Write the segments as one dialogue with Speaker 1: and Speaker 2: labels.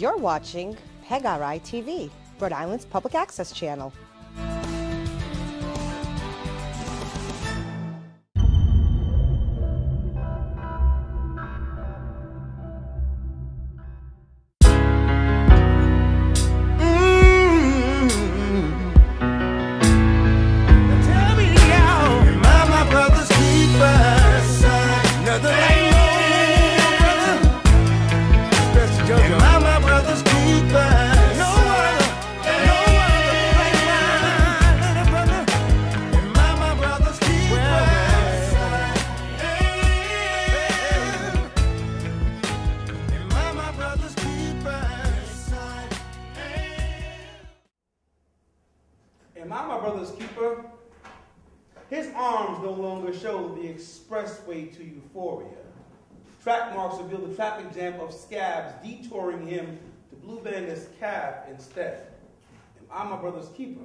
Speaker 1: You're watching PEGRI TV, Rhode Island's public access channel.
Speaker 2: Track marks reveal the traffic jam of scabs detouring him to Blue Bandit's cab instead. Am I my brother's keeper?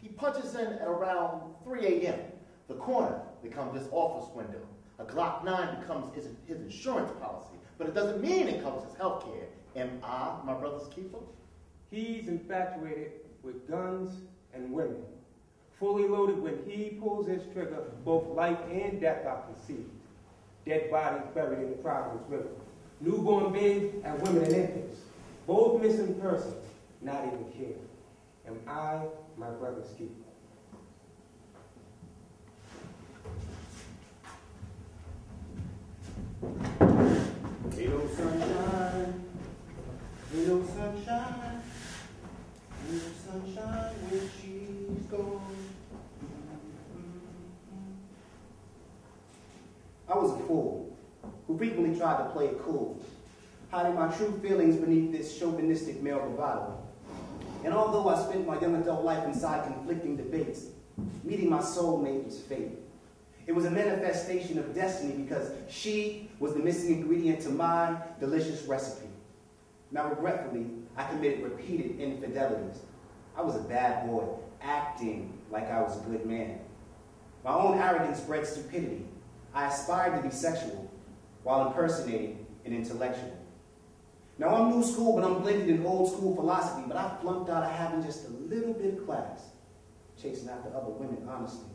Speaker 3: He punches in at around 3 a.m. The corner becomes his office window. A Glock 9 becomes his, his insurance policy, but it doesn't mean it covers his health care. Am I my brother's keeper?
Speaker 4: He's infatuated with guns and women. Fully loaded when he pulls his trigger, both life and death are conceived. Dead bodies buried in the Providence River. Newborn babes and women and infants. Both missing persons, not even cared. Am I my brother's keeper?
Speaker 3: Little sunshine, little sunshine, little sunshine when she's gone. Fool who frequently tried to play it cool, hiding my true feelings beneath this chauvinistic male bravado. And although I spent my young adult life inside conflicting debates, meeting my soulmate was fate. It was a manifestation of destiny because she was the missing ingredient to my delicious recipe. Now, regretfully, I committed repeated infidelities. I was a bad boy, acting like I was a good man. My own arrogance bred stupidity. I aspired to be sexual while impersonating an intellectual. Now, I'm new school, but I'm blended in old school philosophy, but I flunked out of having just a little bit of class, chasing after other women, honestly.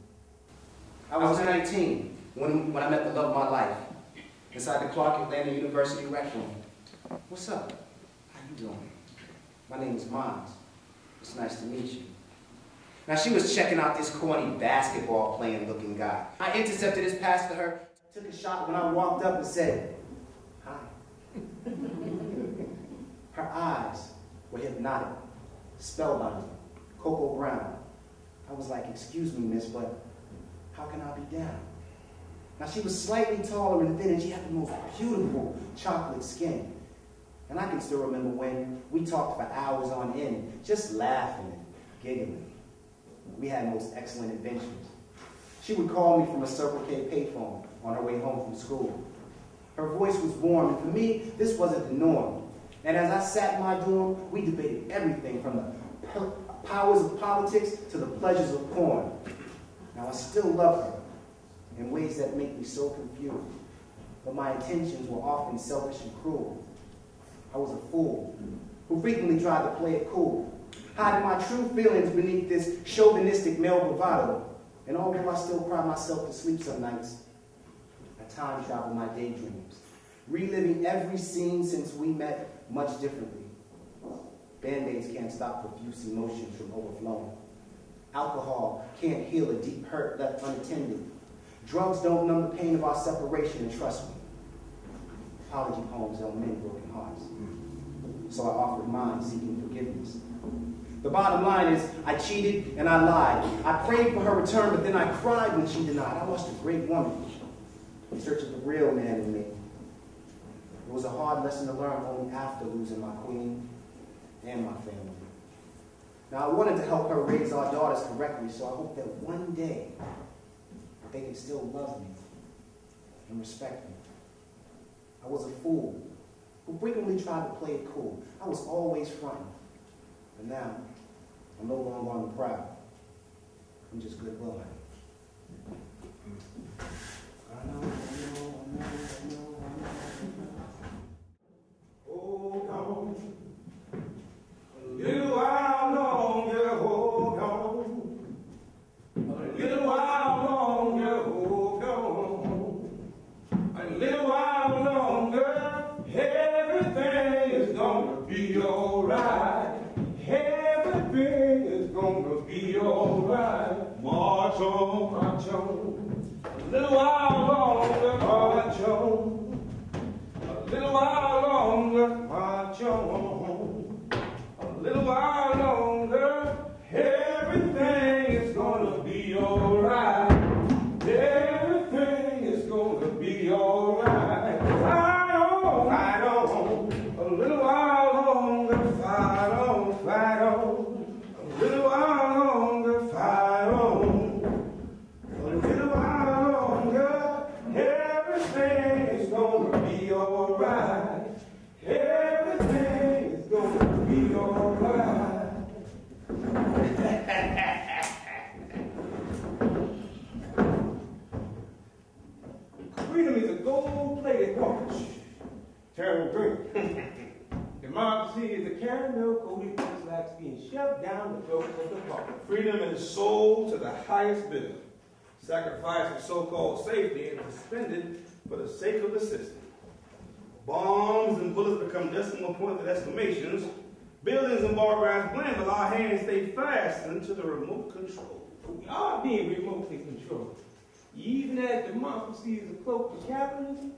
Speaker 3: I was 19 when, when I met the love of my life inside the Clark Atlanta University rec room. What's up? How you doing? My name is Miles. It's nice to meet you. Now she was checking out this corny basketball playing looking guy. I intercepted his pass to her, took a shot when I walked up and said, hi. Her eyes were hypnotic, spellbinding, cocoa brown. I was like, excuse me, miss, but how can I be down? Now she was slightly taller and thin and she had the most beautiful chocolate skin. And I can still remember when we talked for hours on end, just laughing and giggling. We had most excellent adventures. She would call me from a Circle K payphone on her way home from school. Her voice was warm, and for me, this wasn't the norm. And as I sat in my dorm, we debated everything from the powers of politics to the pleasures of porn. Now, I still love her in ways that make me so confused, but my intentions were often selfish and cruel. I was a fool who frequently tried to play it cool, hiding my true feelings beneath this chauvinistic male bravado. And although I still cry myself to sleep some nights, I time travel my daydreams, reliving every scene since we met much differently. Band-aids can't stop profuse emotions from overflowing. Alcohol can't heal a deep hurt left unattended. Drugs don't numb the pain of our separation, and trust me, apology poems don't mend broken hearts. So I offered mine, seeking forgiveness. The bottom line is, I cheated and I lied. I prayed for her return, but then I cried when she denied. I lost a great woman in search of the real man in me. It was a hard lesson to learn only after losing my queen and my family. Now, I wanted to help her raise our daughters correctly, so I hope that one day they can still love me and respect me. I was a fool who frequently tried to play it cool. I was always fronting. But now, I'm no longer on the prowl. I'm just good hunting. I know, I know, I know, I know, I know. Oh,
Speaker 2: hold on. A little while longer,
Speaker 4: hold on. A little while March on, March a little while longer, march on. A little while longer, march on. A little while longer, everything
Speaker 2: Bombs and bullets become decimal points of exclamations. Buildings and bar graphs blend, but our hands stay fastened to the remote control.
Speaker 4: We are being remotely controlled. Even as democracy is a cloak for capitalism,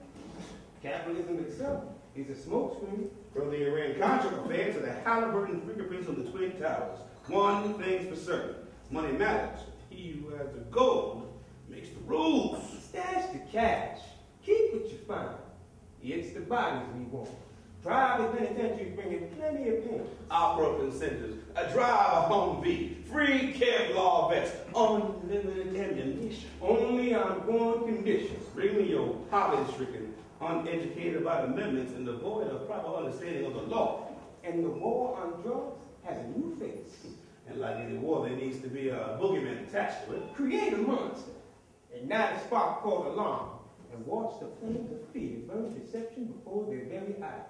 Speaker 4: capitalism itself is a smokescreen.
Speaker 2: From the Iran-Contra affair to the Halliburton fingerprints on the Twin Towers, one thing's for certain. Money matters. He who has the gold makes the rules.
Speaker 4: Stash the cash. Keep what you find. It's the bodies we want. Private penitentiaries bringing plenty of pain.
Speaker 2: Opera incentives, a drive a Humvee, free Kevlar vest, unlimited ammunition.
Speaker 4: Only on one condition.
Speaker 2: Bring me your poverty-stricken, uneducated by amendments and devoid of proper understanding of the law.
Speaker 4: And the war on drugs has a new face.
Speaker 2: And like any war, there needs to be a boogeyman attached to it.
Speaker 4: Create a monster. and not a spark called alarm. And watch the flames of fear burn deception before their very eyes.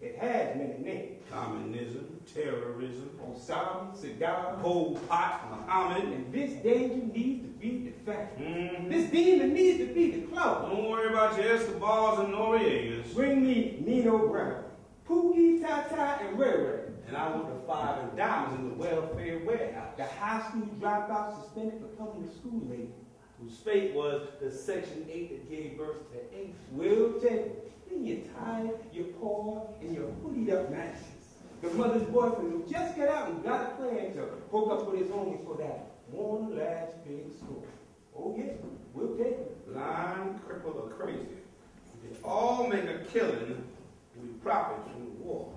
Speaker 4: It has many names.
Speaker 2: Communism, terrorism,
Speaker 4: Osama, Saddam,
Speaker 2: Pol Pot, Muhammad.
Speaker 4: and this danger needs to be defined.
Speaker 2: Mm.
Speaker 4: This demon needs to be declared.
Speaker 2: Don't worry about your Escobars and Noriegas.
Speaker 4: Bring me Nino Brown, Pookie, Tata, and Ray Ray.
Speaker 2: And I want the five and diamonds in the welfare warehouse.
Speaker 4: The high school dropout suspended for coming to school late.
Speaker 2: Whose fate was the Section 8 that gave birth to the 8th.
Speaker 4: We'll take it. Then you're tired, you're poor, and you're hoodied up nice. The mother's boyfriend who just got out and got a plan to hook up with his homies for that one last big score. Oh yeah, we'll take.
Speaker 2: Blind, crippled, or crazy. They all make a killing. We profit from the war.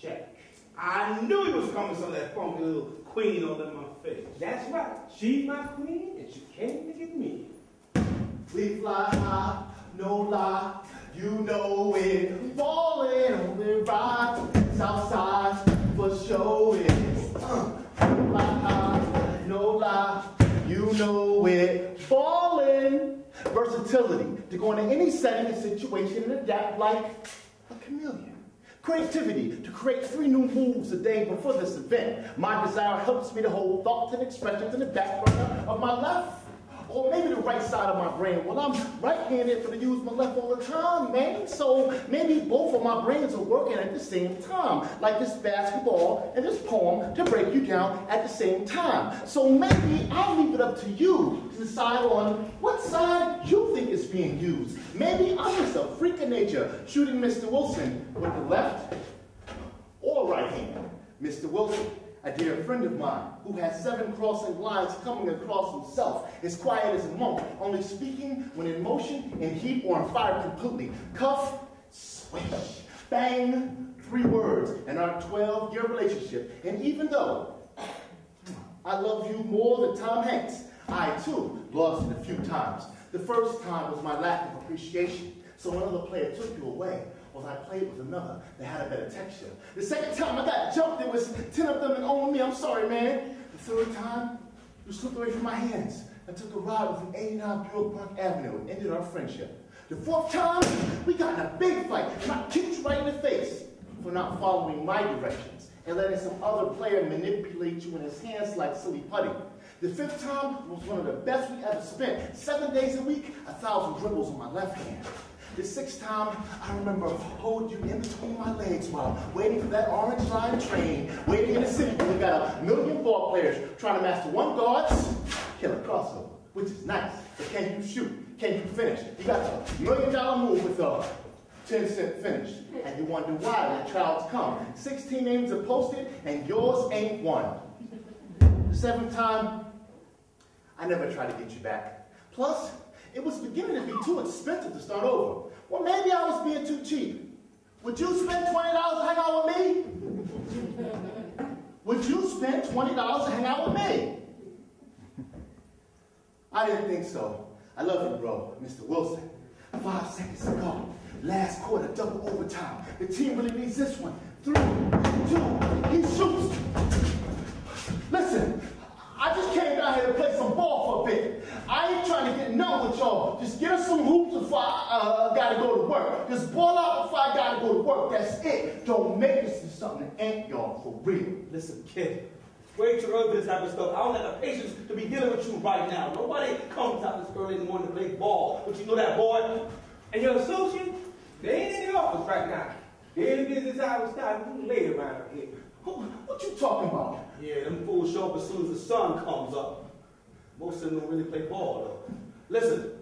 Speaker 4: Check.
Speaker 2: I knew he was coming, some of that funky little queen all in my face.
Speaker 4: That's right. She's my queen, and she came to get me.
Speaker 5: We fly high, no lie, you know it. Falling on the right, south side for sure it. Uh, fly high, no lie, you know it. Falling, versatility to go into any setting and situation and adapt like a chameleon. Creativity to create three new moves a day before this event. My desire helps me to hold thoughts and expressions in the back burner of my left or maybe the right side of my brain. Well, I'm right-handed, but I use my left all the time, man. So maybe both of my brains are working at the same time, like this basketball and this poem to break you down at the same time. So maybe I'll leave it up to you to decide on what side you think is being used. Maybe I'm just a freak of nature shooting Mr. Wilson with the left or right hand. Mr. Wilson, a dear friend of mine who has seven crossing lines coming across himself, is quiet as a monk, only speaking when in motion, in heat, or on fire completely. Cuff, swish, bang, three words in our 12 year relationship. And even though I love you more than Tom Hanks, I too lost it a few times. The first time was my lack of appreciation. So another player took you away. I played with another that had a better texture. The second time I got jumped, there was 10 of them and only me. I'm sorry, man. The third time, you slipped away from my hands. I took a ride with an 89 Buick Park Avenue and ended our friendship. The fourth time, we got in a big fight, and I kicked you right in the face for not following my directions and letting some other player manipulate you in his hands like silly putty. The fifth time was one of the best we ever spent. Seven days a week, a thousand dribbles on my left hand. The sixth time, I remember holding you in between my legs while waiting for that orange line train, waiting in the city where we got a million ball players trying to master one guard's killer crossover, which is nice. But can you shoot? Can you finish? You got a million dollar move with a 10 cent finish. And you wonder why when trials come. 16 names are posted and yours ain't one. The seventh time, I never tried to get you back. Plus, it was beginning to be too expensive to start over. Well, maybe I was being too cheap. Would you spend $20 to hang out with me? Would you spend $20 to hang out with me? I didn't think so. I love you, bro, Mr. Wilson. Five seconds to go. last quarter, double overtime. The team really needs this one. Three, two, he shoots. Listen, I just came down here to play some ball for a bit. I ain't trying to get numb with y'all. Just get us some hoops before I uh, gotta go to work. Just ball out before I gotta go to work. That's it. Don't make this into something that ain't y'all for real.
Speaker 2: Listen, kid. Way too early for this type of stuff. I don't have the patience to be dealing with you right now. Nobody comes out this early in the morning to play ball. But you know that boy?
Speaker 4: And your associate, they ain't in the office right now. They're in business hours starting later around here.
Speaker 5: Who, what you talking about?
Speaker 2: Yeah, them fools show up as soon as the sun comes up. Most of them don't really play ball, though. Listen,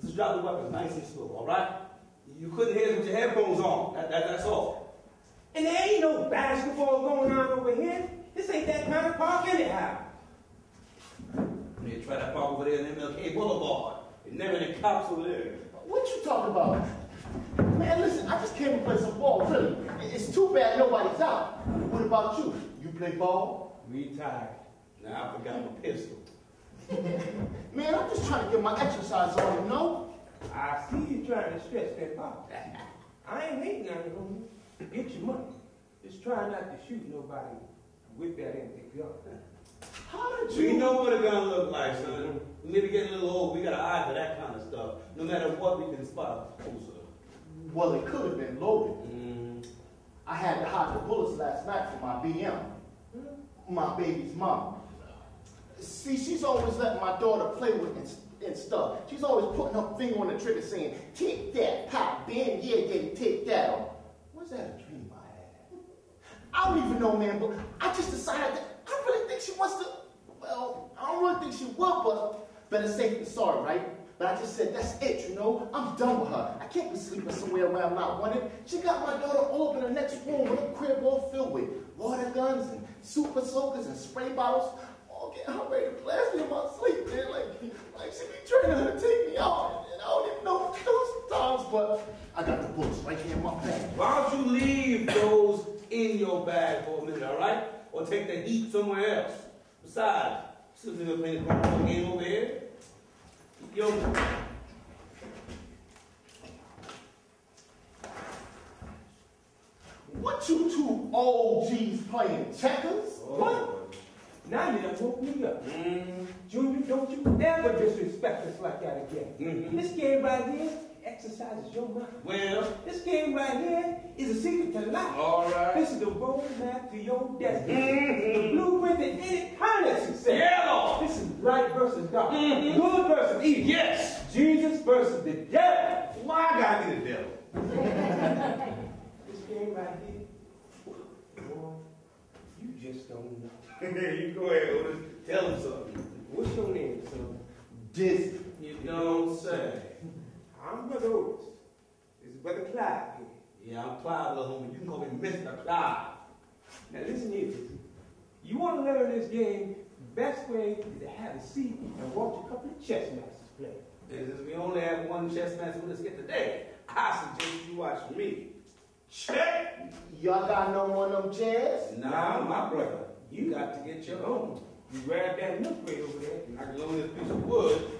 Speaker 2: just drop the weapons nice and slow, all right? You couldn't hear us with your headphones on. That, that, that's all.
Speaker 4: And there ain't no basketball going on over here. This ain't that kind of park anyhow.
Speaker 2: You try that park over there in MLK Boulevard. There's never any cops over there.
Speaker 5: What you talking about? Man, listen, I just came to play some ball, really. It's too bad nobody's out. What about you? You play ball?
Speaker 4: Retired.
Speaker 2: Now I forgot my pistol.
Speaker 5: Man, I'm just trying to get my exercise on, you know?
Speaker 4: I see you trying to stretch that box. I ain't hating on you, homie. Get your money. Just try not to shoot nobody with that empty gun.
Speaker 5: How did
Speaker 2: We
Speaker 5: you...
Speaker 2: know what a gonna look like, son. We need to get a little old. We got an eye for that kind of stuff. No matter what, we can spot a closer.
Speaker 5: Well, it could have been loaded.
Speaker 2: Mm.
Speaker 5: I had to hide the bullets last night for my BM. My baby's mom. See, she's always letting my daughter play with and, and stuff. She's always putting her finger on the trigger saying, take that, pop, Ben, yeah, daddy, take that. Or, was that a dream I had? I don't even know, man, but I just decided that I really think she wants to, well, I don't really think she would, but better safe than sorry, right? But I just said, that's it, you know? I'm done with her. I can't be sleeping somewhere where I'm not wanted. She got my daughter all in the next room with a crib all filled with water guns and super soakers and spray bottles. Her ready to blast me in my sleep, man. Like, like she be trying to take me out. And I don't even know what to do sometimes, but I got the bullets right here in my bag.
Speaker 2: Why don't you leave those in your bag for a minute, all right? Or take the heat somewhere else. Besides, since we're playing the ball game over here, yo,
Speaker 5: What you two OGs playing checkers? Oh, what?
Speaker 4: Now you done woke me up.
Speaker 2: mm,
Speaker 4: Junior, don't you ever disrespect us like that again.
Speaker 2: Mhm.
Speaker 4: This game right here exercises your mind.
Speaker 2: well,
Speaker 4: This game right here is a secret to life.
Speaker 2: all right.
Speaker 4: This is the roadmap to your destiny.
Speaker 2: Mhm.
Speaker 4: The blueprint to any kind of success.
Speaker 2: Yeah, Lord.
Speaker 4: This is light versus dark.
Speaker 2: Mhm.
Speaker 4: Good versus evil.
Speaker 2: Yes.
Speaker 4: Jesus versus the devil.
Speaker 2: Why I gotta be the devil?
Speaker 4: This game right here, you just don't know.
Speaker 2: you go ahead, Otis. Tell him something.
Speaker 4: What's your name, son?
Speaker 5: Disney.
Speaker 2: You don't say.
Speaker 4: I'm Brother Otis. This is Brother Clyde here.
Speaker 2: Yeah, I'm Clyde, little homie. You can call me Mr. Clyde.
Speaker 4: Now listen here, You want to learn this game, the best way is to have a seat and watch a couple of chess masters play.
Speaker 2: And since we only have one chess master with us here today, I suggest you watch me. Check!
Speaker 5: Y'all got no one of them chairs?
Speaker 2: Nah, my brother. You got to get your own.
Speaker 4: You grab that milk crate over there.
Speaker 2: I can loan this piece of wood.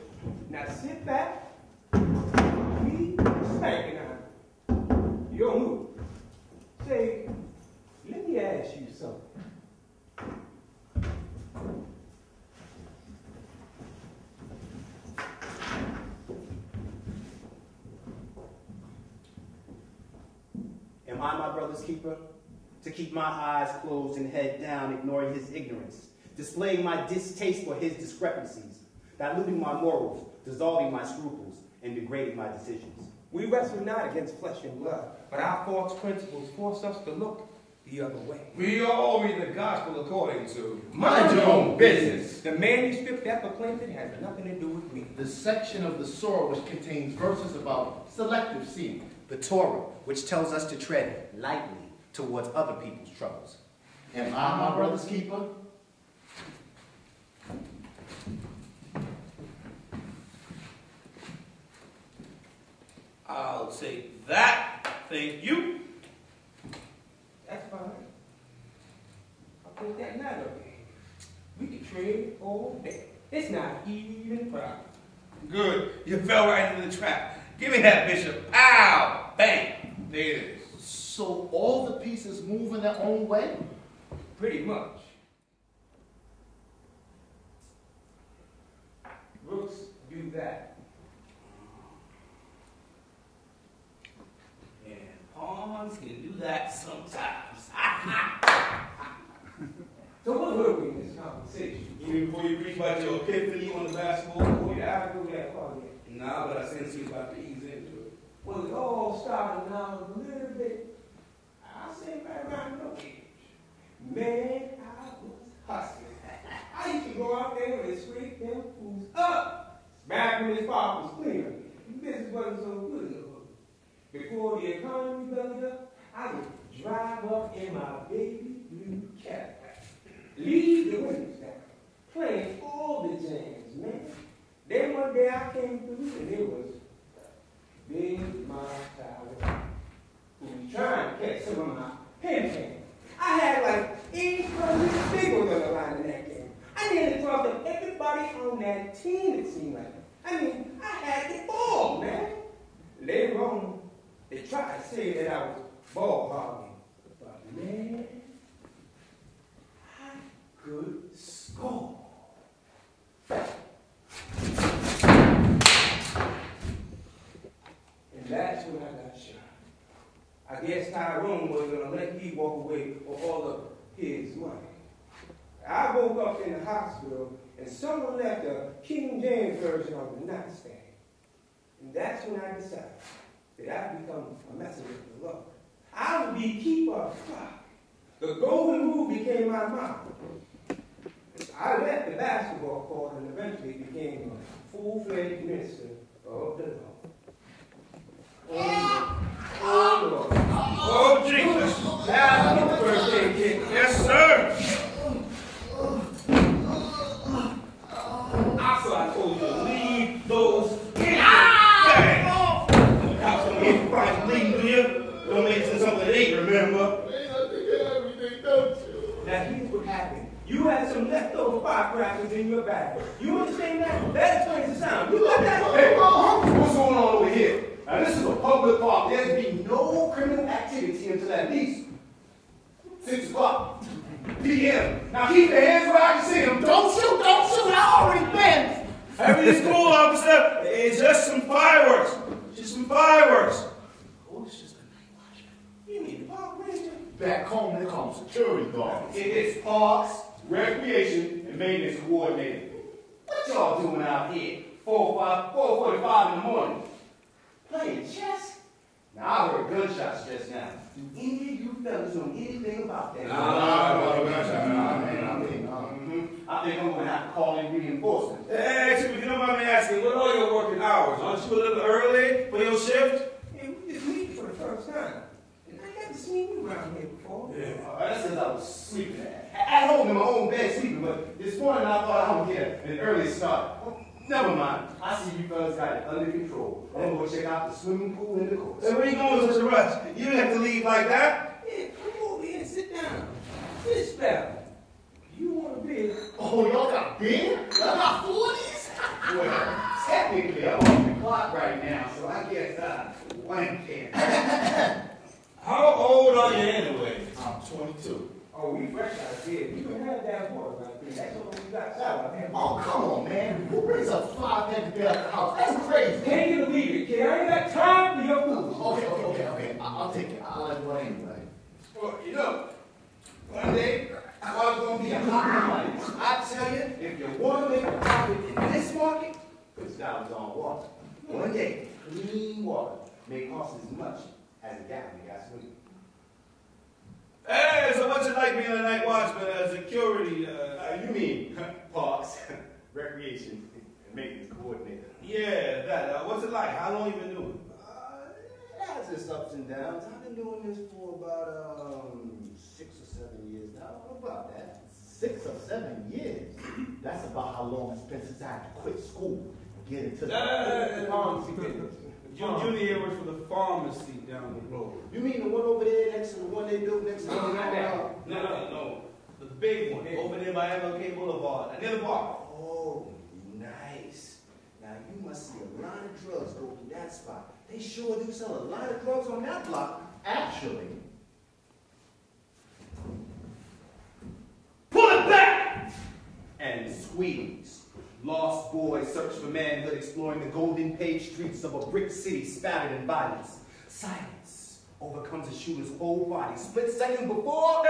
Speaker 4: Now sit back, be spanking on. Your move. Say, let me ask you something.
Speaker 3: Am I my brother's keeper? To keep my eyes closed and head down, ignoring his ignorance. displaying my distaste for his discrepancies, diluting my morals, dissolving my scruples, and degrading my decisions.
Speaker 4: We wrestle not against flesh and blood, but our false principles force us to look the other way.
Speaker 6: We all read the gospel according to.
Speaker 5: Mind your own business.
Speaker 4: The manuscript that proclaimed it has nothing to do with me.
Speaker 5: The section of the Surah which contains verses about selective seeing.
Speaker 3: The Torah, which tells us to tread lightly towards other people's troubles.
Speaker 5: Am I my brother's keeper?
Speaker 6: I'll take that. Thank you.
Speaker 4: That's fine. I'll put that matter away. We can trade all day. It's not even a problem.
Speaker 6: Good. You fell right into the trap. Give me that bishop. Pow! Bang! There it is.
Speaker 5: So all the pieces move in their own way?
Speaker 4: Pretty much. Rooks, do that.
Speaker 6: And pawns can do that sometimes.
Speaker 4: So what were we in this conversation?
Speaker 6: Even before you preach about your epiphany on the basketball court.
Speaker 4: Yeah, I go that far yet.
Speaker 6: Nah, but I sense you about to ease into it.
Speaker 4: Well, it all started was a little bit, I say right around your age. Man, I was hustling. I used to go out there and scrape them fools up. Back when his father was cleaner. Business wasn't so good. Before the economy bellied up, I would drive up in my baby blue Cadillac. Leave the windows down. Playing all the jams, man. Then one day I came through and it was Big Mom Tower, who was trying to catch some of my pen. I had like 800 big ones on the line in that game. I nearly crossed up everybody on that team, it seemed like. I mean, I had the ball, man. Later on, they tried to say that I was ball hogging. But man, I could score. And that's when I got shot. I guess Tyrone was gonna let me walk away with all of his money. I woke up in the hospital and someone left a King James version on the nightstand. And that's when I decided that I'd become a messenger of the Lord. I would be keeper of the flock. The golden rule became my motto. I left the basketball court and eventually became a full-fledged minister of the Lord. You understand that? That explains the sound. You got that?
Speaker 3: Hey, what's going on over here? Now, this is a public park. There's be no criminal activity until at least 6 o'clock p.m. Now, keep your hands where I can see them.
Speaker 5: Don't shoot, don't shoot, I already been.
Speaker 6: Every school officer, it's just some fireworks. Just some fireworks.
Speaker 3: Oh, it's just a night watchman.
Speaker 4: You mean the park ranger?
Speaker 5: Back home, they call them security guards.
Speaker 3: It is parks, recreation, and maintenance coordinator. What y'all doing out here? 4 5, 4.45 in the morning. Playing chess? Now, I heard gunshots just now. Do any of you fellas know anything about that?
Speaker 6: Nah, nah, nah, nah, nah,
Speaker 3: Nah, man, I think. I I'm gonna have to call in reinforcements.
Speaker 6: Hey, if you don't mind me asking, what are your working hours? Aren't you a little early for your shift?
Speaker 4: Hey, we just meet for the first time. And I haven't seen you around here before.
Speaker 3: Uh, that's because I was sleeping at, at home in my own bed sleeping, but this morning I thought I would get an early start. Never mind. I see you fellas got it under control. I'm gonna go check out the swimming pool and the course.
Speaker 6: Hey, where you going with such a rush? You didn't have to leave like that.
Speaker 4: Yeah, come over here and sit down. Sit spell. You want to be
Speaker 5: Oh, y'all got beer? Y'all got 40s?
Speaker 3: Well, technically I'm off the clock right now, so I guess uh, one can.
Speaker 6: How old are you anyway?
Speaker 5: I'm 22.
Speaker 4: Oh, we fresh out here. You can have that water right there. That's all we got sour. man.
Speaker 5: Oh, come on, man. Who brings a five pack of beer out the house? That's crazy.
Speaker 4: Take it or leave it, kid. I ain't got time for your food.
Speaker 5: Okay, okay, okay, okay. I- I'll take it. I'll let one anyway.
Speaker 6: Well, you know, one day, while
Speaker 3: I was gonna be a hot money. I tell you, if you want to make a profit in this market, put dollars on water. One day, clean water may cost as much as a gallon of gasoline.
Speaker 2: Hey, so what's it like being a night watchman, uh, security? Uh,
Speaker 5: Uh, you mean parks, recreation, and maintenance coordinator?
Speaker 2: yeah, that. Uh, what's it like? How long you been doing? it?
Speaker 3: Uh, it has its ups and downs. I've been doing this for about um, six or seven years now. What about that?
Speaker 5: Six or seven years. That's about how long it's been since I had to quit school and get into the.
Speaker 7: Pharmacy business. Ju- Junior works for the pharmacy down the road.
Speaker 3: You mean the one over there next to the one they built next to the
Speaker 7: No,
Speaker 3: one
Speaker 7: not that.
Speaker 2: No, no, no. The big one over there by MLK Boulevard, near the bar.
Speaker 3: Oh, nice. Now you must see a lot of drugs go through that spot. They sure do sell a lot of drugs on that block.
Speaker 5: Actually,
Speaker 2: Pull it back!
Speaker 3: And squeeze. Lost boys search for manhood exploring the golden paved streets of a brick city spattered in bodies. Silence overcomes a shooter's whole body. Split second before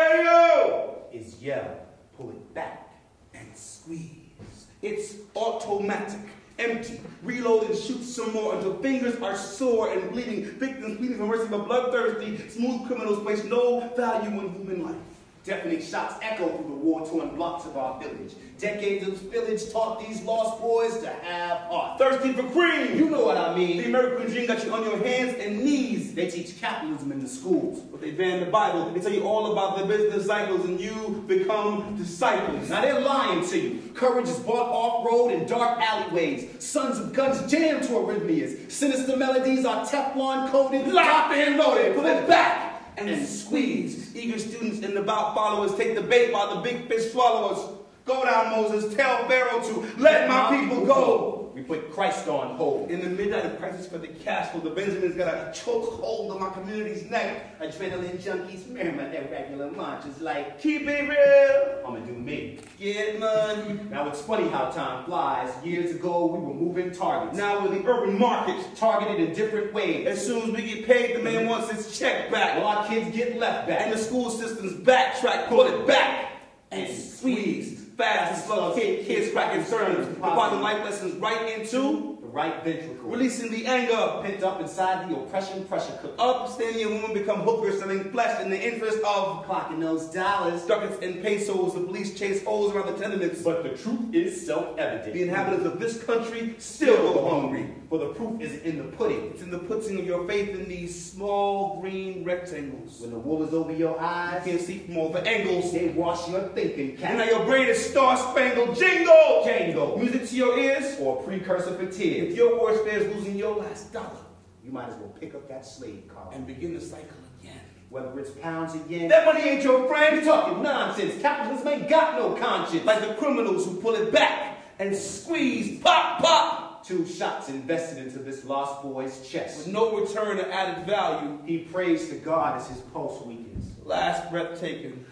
Speaker 3: is yell. Pull it back.
Speaker 2: And squeeze. It's automatic. Empty. Reload and shoot some more until fingers are sore and bleeding. Victims pleading for mercy, but bloodthirsty, smooth criminals place no value in human life.
Speaker 3: Deafening shots echo through the war-torn blocks of our village. Decades of spillage taught these lost boys to have heart.
Speaker 2: Thirsty for cream!
Speaker 3: You know what I mean. The.
Speaker 2: American dream got you on your hands and knees.
Speaker 3: They teach capitalism in the schools.
Speaker 2: But they ban the Bible. They tell you all about the business cycles and you become disciples.
Speaker 3: Now they're lying to you. Courage is bought off-road in dark alleyways. Sons of guns jammed to arrhythmias. Sinister melodies are Teflon coated,
Speaker 2: Locked and loaded. Pull it back and squeeze. Eager students and devout followers take the bait while the big fish swallow us. Go down, Moses. Tell Pharaoh to let my people go.
Speaker 3: We put Christ on hold.
Speaker 2: In the midnight of crisis for the castle, the Benjamin's got a choke hold of my community's neck.
Speaker 3: Adrenaline junkies murmur their regular marches like,
Speaker 2: Keep it real.
Speaker 3: I'ma do me.
Speaker 2: Get money.
Speaker 3: Now it's funny how time flies. Years ago, we were moving targets.
Speaker 2: Now we're the urban market.
Speaker 3: targeted in different ways.
Speaker 2: As soon as we get paid, the man wants his check back.
Speaker 3: Well, our kids get left back.
Speaker 2: And the school system's backtrack, pull it back, and squeeze. Fast and slow, kid, kids cracking sermons, depositing life lessons right into
Speaker 3: the right ventricle.
Speaker 2: releasing the anger.
Speaker 3: pent up inside the oppression pressure cooker.
Speaker 2: Upstanding women become hookers selling flesh in the interest of
Speaker 3: Clocking those dollars.
Speaker 2: ducats and pesos. The police chase holes around the tenements.
Speaker 3: But the truth is self-evident.
Speaker 2: The inhabitants of this country still go hungry.
Speaker 3: For the proof is in the pudding.
Speaker 2: It's in the putting of your faith in these small green rectangles.
Speaker 3: When the wool is over your eyes, You
Speaker 2: can't see from all the angles.
Speaker 3: they wash your thinking
Speaker 2: And now your brain is star-spangled jingle.
Speaker 3: Django.
Speaker 2: Music to your ears.
Speaker 3: Or a precursor for
Speaker 2: If your worst fear is losing your last dollar
Speaker 3: You might as well pick up that slave car.
Speaker 2: and begin the cycle again.
Speaker 3: Whether it's pounds again.
Speaker 2: That money ain't your friend.
Speaker 3: You're talking nonsense. Capitalism ain't got no conscience.
Speaker 2: Like the criminals who pull it back and squeeze, pop, pop,
Speaker 3: Two shots invested into this lost boy's chest.
Speaker 2: with no return or added value.
Speaker 3: He prays to God as his pulse weakens.
Speaker 2: Last breath taken,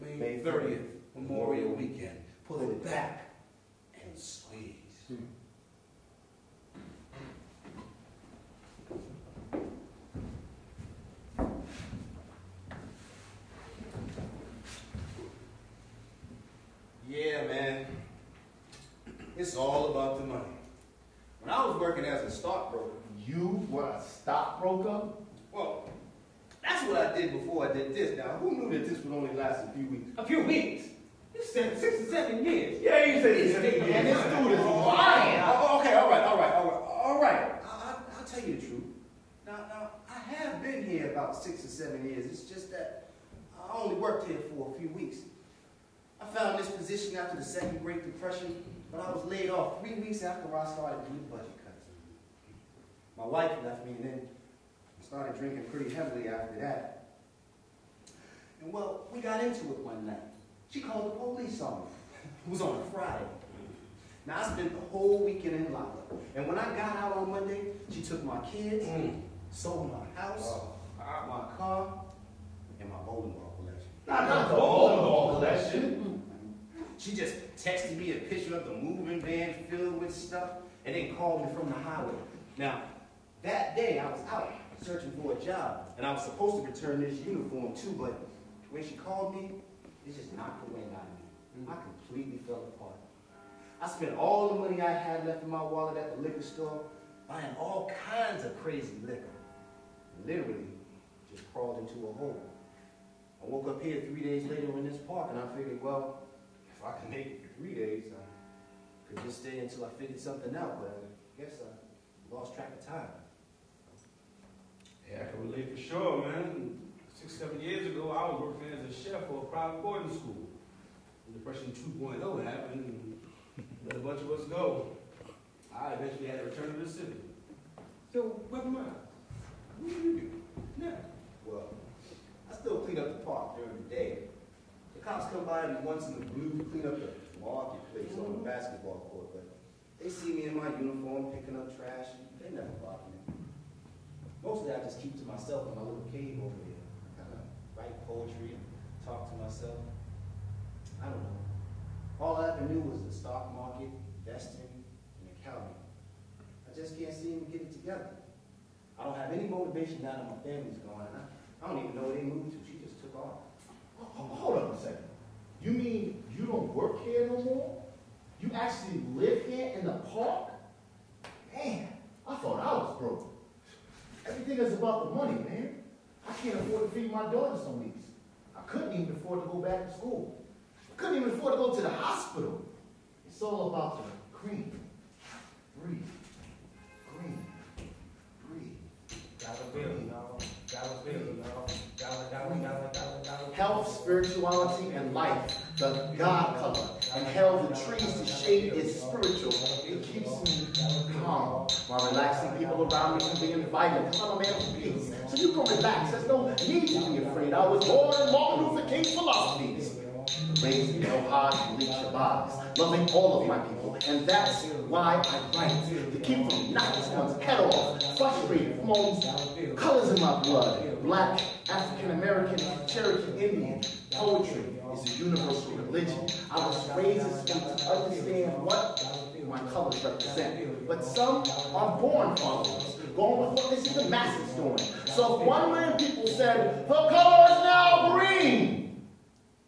Speaker 2: May
Speaker 3: May
Speaker 2: 30th, Memorial Weekend. Pull it back and squeeze.
Speaker 8: Yeah, man. It's all about the money. When I was working as a stockbroker,
Speaker 5: you were a stockbroker?
Speaker 8: well, that's what I did before I did this. Now, who knew that this would only last a few weeks?
Speaker 4: A few weeks. You said six or seven years.
Speaker 2: Yeah, you said
Speaker 4: This
Speaker 2: it.
Speaker 4: man, this dude is
Speaker 8: Oh,
Speaker 4: lying.
Speaker 8: oh, okay, all right, all right, all right, all right. I, I, I'll tell you the truth. Now, now, I have been here about six or seven years. It's just that I only worked here for a few weeks. I found this position after the second Great Depression, but I was laid off three weeks after I started doing budget cuts. My wife left me, and then I started drinking pretty heavily after that. And well, we got into it one night. She called the police on me. It was on a Friday. Mm-hmm. Now I spent the whole weekend in lockup. And when I got out on Monday, she took my kids, mm. sold my house, my car, and my bowling ball collection.
Speaker 2: Not, not the bowling ball collection.
Speaker 8: She just texted me a picture of the moving van filled with stuff and then called me from the highway. Now, that day I was out searching for a job and I was supposed to return this uniform too, but when she called me,
Speaker 3: it just knocked the wind out of me. I mm-hmm. completely fell apart. I spent all the money I had left in my wallet at the liquor store buying all kinds of crazy liquor. Literally, just crawled into a hole. I woke up here three days later in this park and I figured, well, if I can make it for three days, I could just stay until I figured something out, but I guess I lost track of time.
Speaker 2: Yeah, I can relate for sure, man. Six, seven years ago, I was working as a chef for a private boarding school. When Depression 2.0 happened, and let a bunch of us go. I eventually had to return to the city. So, where am I? What do you do? Yeah.
Speaker 3: Well, I still clean up the park during the day. The cops come by every once in a blue to clean up the marketplace on the mm-hmm. basketball court, but they see me in my uniform picking up trash, they never bother me. Mostly I just keep to myself in my little cave over there. Write poetry and talk to myself. I don't know. All I ever knew was the stock market, investing, and accounting. I just can't seem to get it together. I don't have any motivation now that my family's gone, and I, I don't even know where they moved to. She just took off.
Speaker 5: Ho- ho- Hold on a second. You mean you don't work here no more? You actually live here in the park? Man, I thought I was broke. Everything is about the money, man. I can't afford to feed my daughter some weeks. I couldn't even afford to go back to school. I couldn't even afford to go to the hospital. It's all about the green. Breathe. Green. Breathe.
Speaker 4: Dollar bill, y'all. Dollar bill, y'all. Dollar, dollar, dollar, dollar, dollar.
Speaker 5: Health, spirituality, and life, the God color, and hell, the trees, to shade is spiritual. It keeps me calm while relaxing people around me being violent. Because I'm a man of peace. So you can relax. There's no need to be afraid. I was born in Martin Luther King's philosophies. Shabazz, loving all of my people. And that's why I write. To keep from knocking someone's head off, frustrated these colors in my blood. Black, African American, Cherokee Indian. Poetry is a universal religion. I was raised to understand what my colors represent. But some are born followers, going with what they see the masses doing. So if one million people said, the color is now green,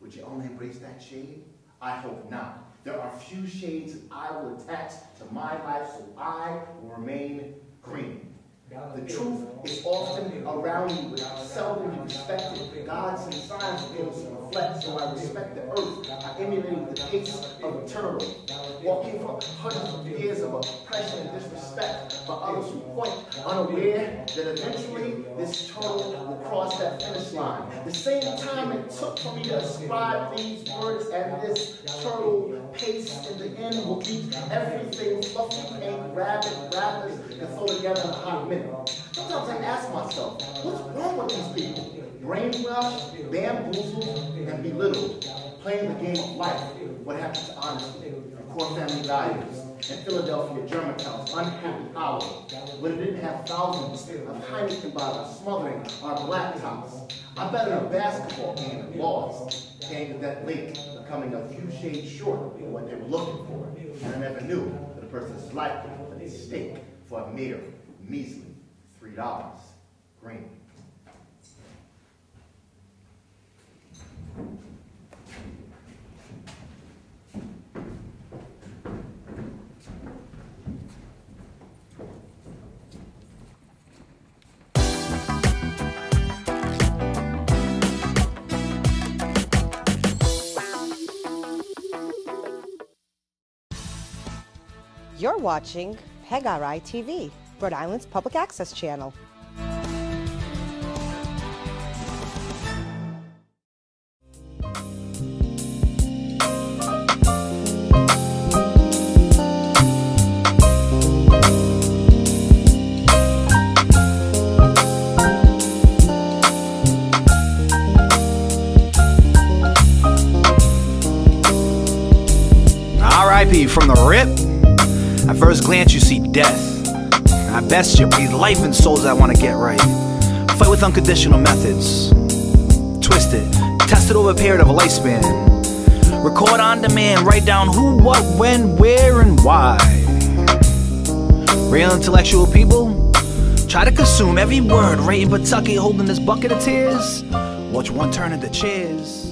Speaker 5: would you only embrace that shade? I hope not. There are few shades I will attach to my life so I will remain green. The truth is often around you, but seldom you respect it. Gods and signs begin reflect, so I respect the earth. I emulate the pace of turtle. Walking for hundreds of years of oppression and disrespect for others who point unaware that eventually this turtle will cross that finish line. The same time it took for me to ascribe these words and this turtle pace in the end will keep everything fluffy and rabbit rappers can throw together in a hot minute. Sometimes I ask myself, what's wrong with these people? Brainwashed, bamboozled, and belittled, playing the game of life. What happened to honesty, core family values, and Philadelphia Germantown's unhappy hour, when it didn't have thousands of Heineken bottles smothering our blacktops. I bet in a basketball game and lost, paying at that lake, becoming a few shades short of what they were looking for. And I never knew that a person's life was at stake for a mere measly three dollars. Green.
Speaker 1: You're watching PEGRI TV, Rhode Island's public access channel.
Speaker 9: R.I.P. At first glance, you see death. At best, you breathe life in souls that want to get right. Fight with unconditional methods. Twist it, test it over a period of a lifespan. Record on demand, write down who, what, when, where, and why. Real intellectual people try to consume every word. Right in Pawtucket, holding this bucket of tears. Watch one turn into cheers.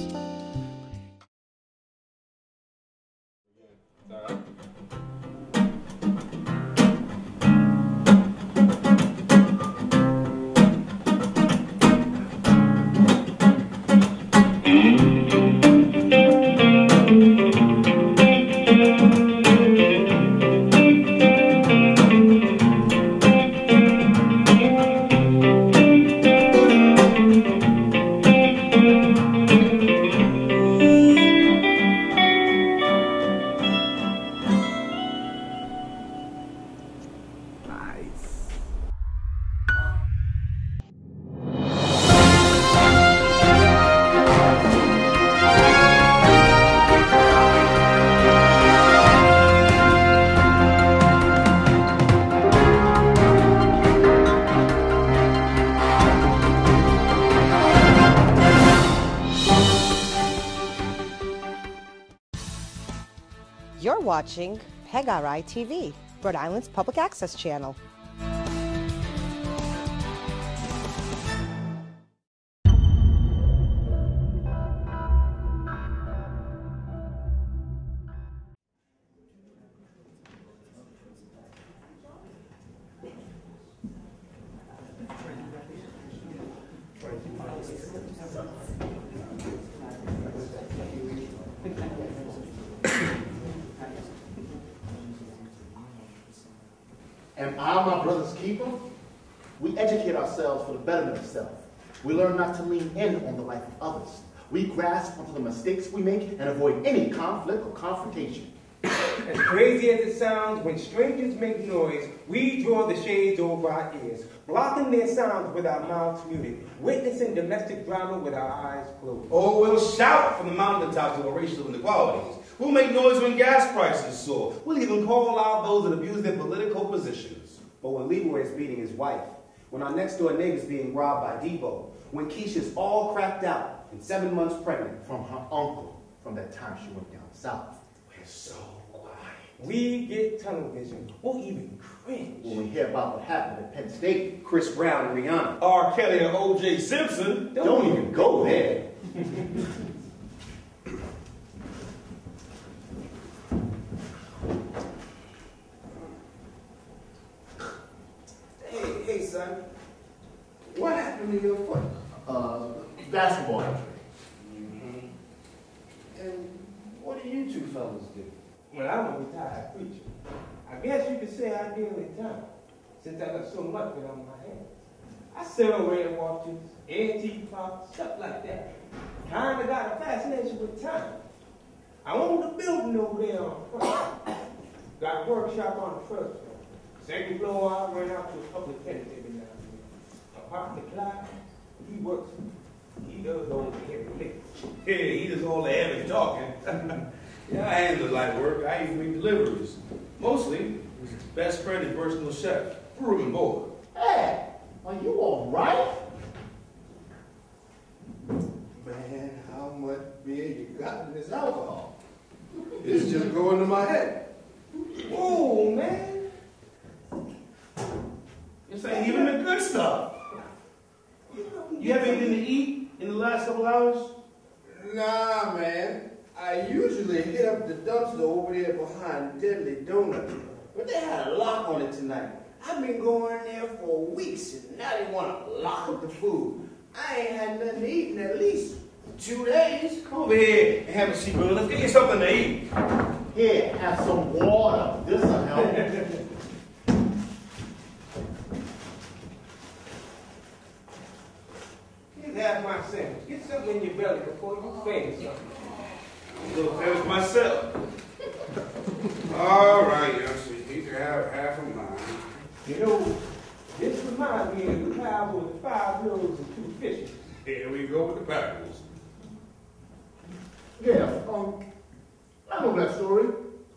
Speaker 1: Watching PEGRI TV, Rhode Island's public access channel.
Speaker 5: We learn not to lean in on the life of others. We grasp onto the mistakes we make and avoid any conflict or confrontation.
Speaker 4: As crazy as it sounds, when strangers make noise, we draw the shades over our ears, blocking their sounds with our mouths muted, witnessing domestic drama with our eyes closed.
Speaker 2: Or we'll shout from the mountaintops over racial inequalities. We'll make noise when gas prices soar. We'll even call out those that abuse their political positions.
Speaker 10: But when Leroy is beating his wife, when our next door neighbor's being robbed by Debo, when Keisha's all cracked out and seven months pregnant,
Speaker 5: From her uncle, from that time she went down south.
Speaker 2: We're so quiet.
Speaker 4: We get tunnel vision, or even cringe.
Speaker 5: When we hear about what happened at Penn State,
Speaker 10: Chris Brown and Rihanna.
Speaker 2: R. Kelly and O.J. Simpson.
Speaker 5: don't even go there.
Speaker 10: Hey, hey, son. What happened to your foot?
Speaker 5: Uh, basketball injury.
Speaker 10: And what do you two fellas do?
Speaker 4: Well, I'm a retired preacher. I guess you could say I deal in time, since I got so much of it on my hands. I sell red watches, antique clocks, stuff like that. Kinda got a fascination with time. I own the building over there on front. Got a workshop on the first floor. Second floor, I rent out to a couple of tenants every now and then. My partner Clyde, he works. He does all the heavy lifting.
Speaker 2: Hey, he does all the heavy talking. yeah, I handle the light work. I even make deliveries. Mostly, his best friend and personal chef, room and board.
Speaker 5: Hey, are you all right?
Speaker 3: Man, how much beer you got in this alcohol? It's just going to my head.
Speaker 4: Oh, man.
Speaker 2: This ain't even the good stuff. You have anything to eat in the last couple hours?
Speaker 3: Nah, man. I usually hit up the dumpster over there behind Deadly Donut, but they had a lock on it tonight. I've been going there for weeks, and now they want to lock up the food. I ain't had nothing to eat in at least two days.
Speaker 2: Come over here and have a seat, brother. Let's get you something to eat.
Speaker 5: Here, have some water. This'll help.
Speaker 4: Here's half my sandwich. Get something in your belly before you faint something.
Speaker 2: I'm a little famished myself.
Speaker 3: All right, youngster, you can have half of mine.
Speaker 4: You know, this reminds me of the parable of the five loaves and two fishes.
Speaker 3: Here we go with the parables.
Speaker 5: Yeah, um, I know that story.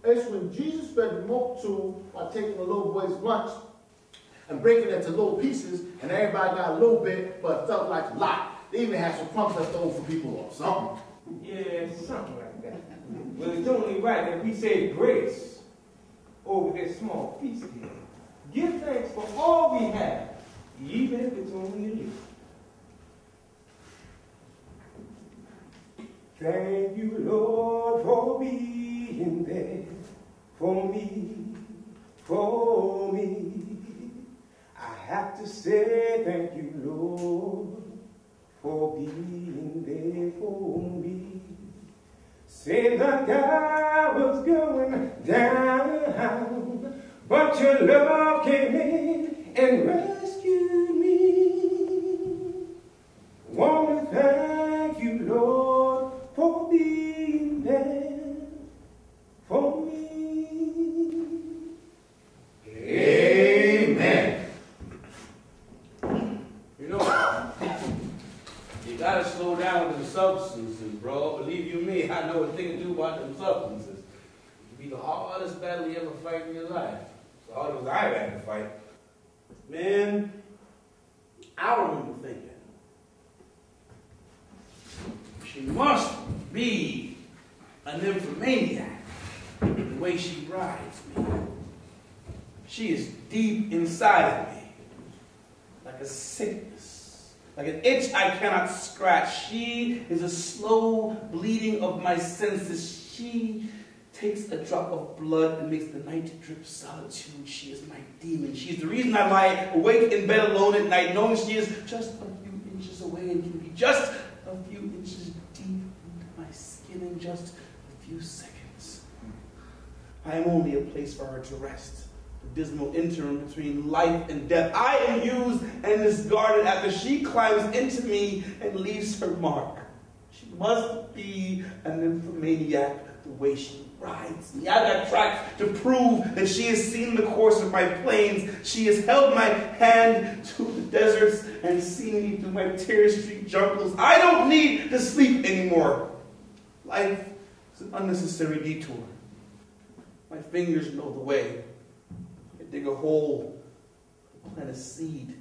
Speaker 5: It's when Jesus fed the multitude by taking the little boy's lunch and breaking it into little pieces, and everybody got a little bit, but it felt like a lot. They even had some crumbs left over for people or something.
Speaker 4: Yeah, something like that. Well, it's only right that we say grace over this small feast here. Give thanks for all we have, even if it's only a little. Thank you, Lord, for being there for me, for me. I have to say thank you, Lord, for being there for me. Seemed like I was going down, but your love came in and rescued me. Want to thank you, Lord, for being there for me.
Speaker 2: Amen. Man, I remember thinking, she must be an nymphomaniac the way she rides me. She is deep inside of me, like a sickness, like an itch I cannot scratch. She is a slow bleeding of my senses. She takes a drop of blood and makes the night drip solitude. She is my demon. She is the reason I lie awake in bed alone at night, knowing she is just a few inches away and can be just a few inches deep into my skin in just a few seconds. I am only a place for her to rest. Dismal interim between life and death. I am used and discarded after she climbs into me and leaves her mark. She must be an nymphomaniac the way she rides me. I got tracks to prove that she has seen the course of my plains. She has held my hand to the deserts and seen me through my tear street jungles. I don't need to sleep anymore. Life is an unnecessary detour. My fingers know the way. Dig a hole, plant a seed,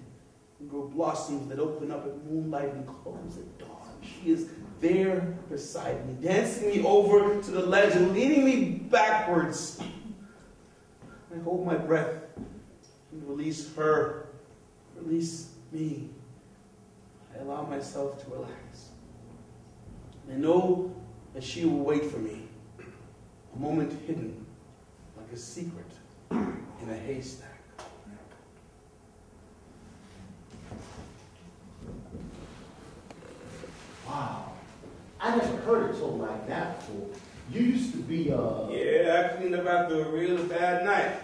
Speaker 2: and grow blossoms that open up at moonlight and close at dawn. She is there beside me, dancing me over to the ledge and leading me backwards. I hold my breath and release her, release me. I allow myself to relax. I know that she will wait for me, a moment hidden like a secret in a haystack.
Speaker 5: Wow. I never heard it told like that before. You used to be, uh...
Speaker 2: Yeah, I cleaned up after a real bad night.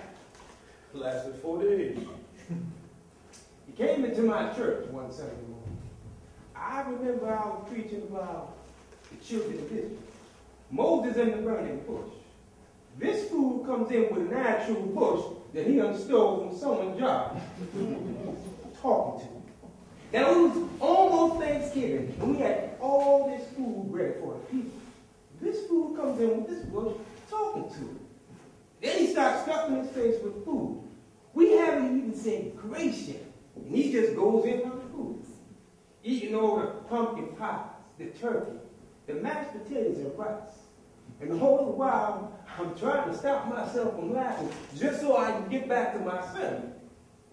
Speaker 2: Lasted four days.
Speaker 4: He came into my church one Sunday morning. I remember I was preaching about the children of Israel. Moses in the burning bush. This fool comes in with an actual bush that he unstole from someone's job. Talking to me. Now it was almost Thanksgiving, and we had all this food ready for the people. This food comes in with this bush talking to me. Then he starts stuffing his face with food. We haven't even said grace yet, and he just goes in on the food. Eating all the pumpkin pies, the turkey, the mashed potatoes and rice. And the while, I'm trying to stop myself from laughing just so I can get back to my sermon.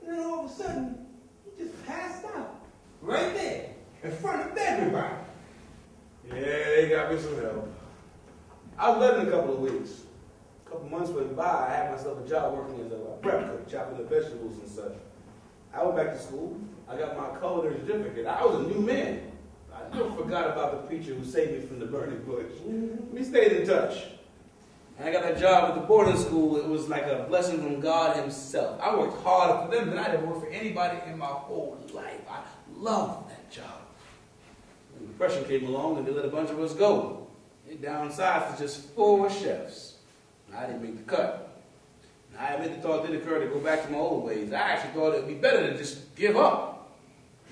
Speaker 4: And then all of a sudden, he just passed out. Right there, in front of everybody.
Speaker 2: Yeah, they got me some help. I was in a couple of weeks. A couple months went by, I had myself a job working as a prep cook, chopping the vegetables and such. I went back to school. I got my culinary certificate. I was a new man. I forgot about the preacher who saved me from the burning bush. We stayed in touch. And I got that job at the boarding school. It was like a blessing from God Himself. I worked harder for them than I'd ever worked for anybody in my whole life. I loved that job. When depression came along and they let a bunch of us go. They downsized to just four chefs. I didn't make the cut. I admit the thought did occur to go back to my old ways. I actually thought it would be better to just give up.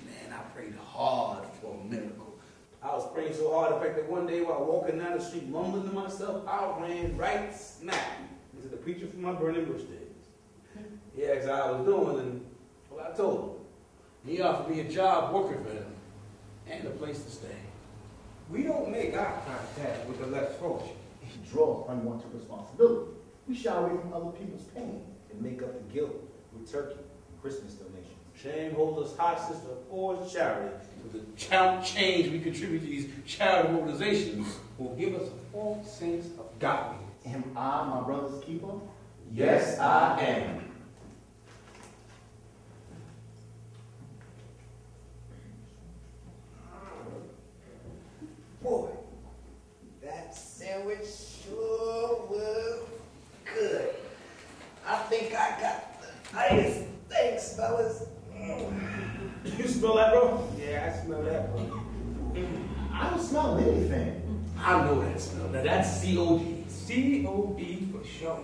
Speaker 2: Man, I prayed hard. So hard, in fact, that one day while walking down the street, mumbling to myself, I ran right smack into the preacher from my burning bush days. He asked how I was doing, and well, I told him. He offered me a job working for him and a place to stay.
Speaker 4: We don't make eye contact with the less fortunate.
Speaker 5: He draws unwanted responsibility. We shy away from other people's pain and make up the guilt with turkey and Christmas donations.
Speaker 2: Shame holds us hostage to forced charity. With the change we contribute to these charitable organizations
Speaker 4: will give us a false sense of godliness.
Speaker 5: Am I my brother's keeper?
Speaker 11: Yes, I am.
Speaker 12: Boy, that sandwich sure was good. I think I got the highest thanks, fellas.
Speaker 2: You smell that, bro?
Speaker 4: Yeah, I smell that. bro.
Speaker 5: I don't smell anything.
Speaker 2: I know that smell. Now that's COD.
Speaker 4: C-O-D for sure.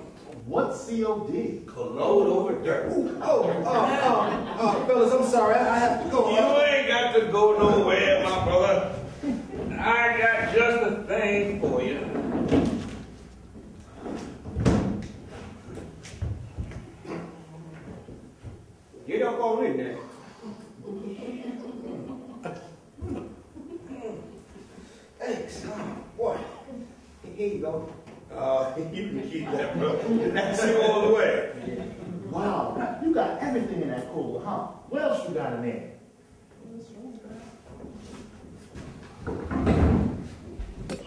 Speaker 5: What's COD?
Speaker 2: Cologne over dirt.
Speaker 12: Oh, oh, oh, oh, fellas, I'm sorry. I I have to go.
Speaker 2: You ain't got to go nowhere, my brother. I got just a thing for you.
Speaker 4: In there.
Speaker 3: Thanks. Boy.
Speaker 4: Here you go.
Speaker 13: Uh, you can keep that, bro. That's you all the way.
Speaker 5: Wow, you got everything in that cooler, huh? What else you got in there?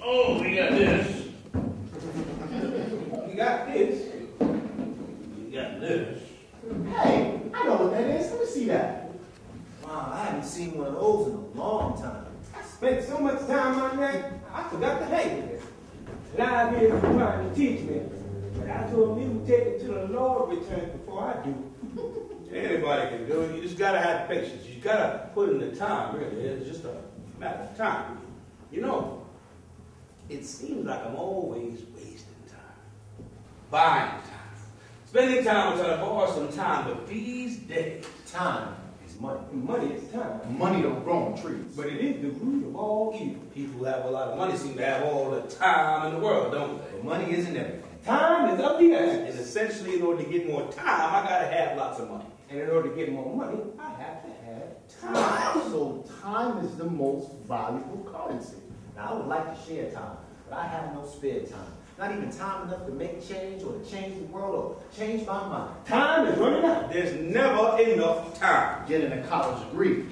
Speaker 13: Oh, we got this.
Speaker 4: You got this.
Speaker 13: We got this.
Speaker 5: Hey, I know what that is. Let me see that.
Speaker 3: Wow, I haven't seen one of those in a long time.
Speaker 4: I spent so much time on that, I forgot to hang with it. Live here trying to teach me, but I told him he would take it to the Lord returns before I do.
Speaker 2: Anybody can do it. You just gotta have patience. You gotta put in the time, really. It's just a matter of time. You know, it seems like I'm always wasting time. Buying time. Spending time on trying to borrow some time, but these days,
Speaker 3: Time is money.
Speaker 4: Money is time,
Speaker 5: Money don't grow on trees.
Speaker 4: but it is the root of all evil.
Speaker 2: people who have a lot of money seem to have all the time in the world, don't they?
Speaker 3: But money isn't everything.
Speaker 4: Time is of the
Speaker 2: And essentially, in order to get more time, I gotta have lots of money.
Speaker 4: And in order to get more money, I have to have time.
Speaker 5: So time is the most valuable currency.
Speaker 3: Now, I would like to share time, but I have no spare time. Not even time enough to make change or to change the world or change my mind.
Speaker 4: Time is running out.
Speaker 2: There's never enough time.
Speaker 5: Getting a college degree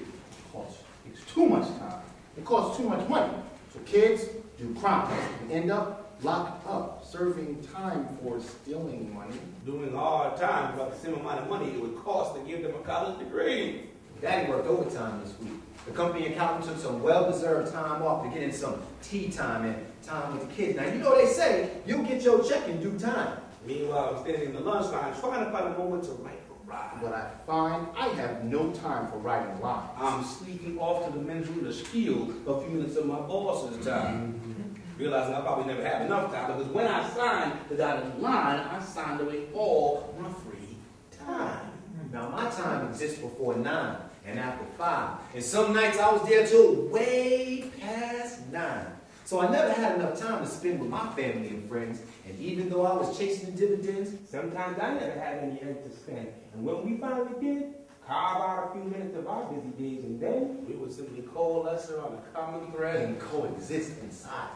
Speaker 5: costs it's too much time. It costs too much money. So kids do crimes and end up locked up, serving time for stealing money.
Speaker 2: Doing hard time about the same amount of money it would cost to give them a college degree.
Speaker 3: Daddy worked overtime this week. The company accountant took some well-deserved time off to get in some tea time and time with the kids. Now, you know they say you'll get your check in due time.
Speaker 2: Meanwhile, I'm standing in the lunch line trying to find a moment to write a ride.
Speaker 5: But I find I have no time for writing lines.
Speaker 2: I'm sneaking off to the men's room to steal a few minutes of my boss's time. Realizing I probably never have enough time because when I signed the dotted line, I signed away all my free time.
Speaker 3: Now, my time exists before nine and after five. And some nights I was there till way past nine. So I never had enough time to spend with my family and friends. And even though I was chasing the dividends,
Speaker 4: Sometimes I never had any ink to spend. And when we finally did, carve out a few minutes of our busy days, and then
Speaker 2: We would simply coalesce around a common thread
Speaker 3: and coexist inside